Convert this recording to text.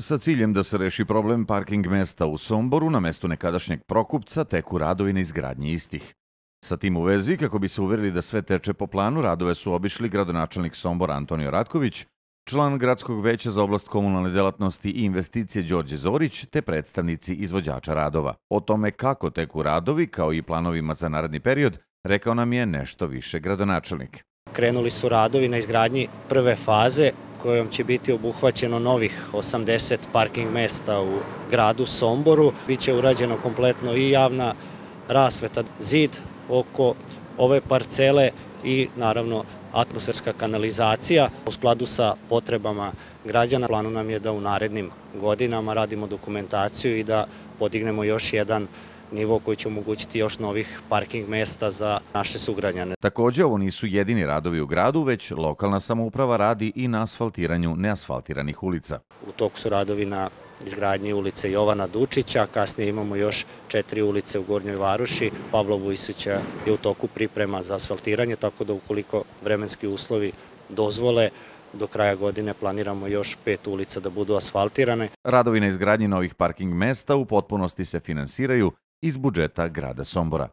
Sa ciljem da se reši problem parking mesta u Somboru na mestu nekadašnjeg Prokupca teku radovi na izgradnji istih. Sa tim u vezi, kako bi se uverili da sve teče po planu, radove su obišli gradonačelnik Sombora Antonio Ratković, član Gradskog veća za oblast komunalne delatnosti i investicije Đorđe Zorić, te predstavnici izvođača radova. O tome kako teku radovi, kao i planovima za naredni period, rekao nam je nešto više gradonačelnik. Krenuli su radovi na izgradnji prve faze kojom će biti obuhvaćeno novih 80 parking mesta u gradu Somboru. Biće urađeno kompletno i javna rasveta, zid oko ove parcele i naravno atmosferska kanalizacija u skladu sa potrebama građana. Planu nam je da u narednim godinama radimo dokumentaciju i da podignemo još jedan nivo koji će omogućiti još novih parking mesta za naše sugrađane. Takođe, ovo nisu jedini radovi u gradu, već lokalna samouprava radi i na asfaltiranju neasfaltiranih ulica. U toku su radovi na izgradnji ulice Jovana Dučića, kasnije imamo još četiri ulice u Gornjoj Varuši, Pavlo Vujsića je u toku priprema za asfaltiranje, tako da ukoliko vremenski uslovi dozvole, do kraja godine planiramo još pet ulica da budu asfaltirane. Radovi na izgradnji novih parking mesta u potpunosti se finansiraju iz budžeta grada Sombora.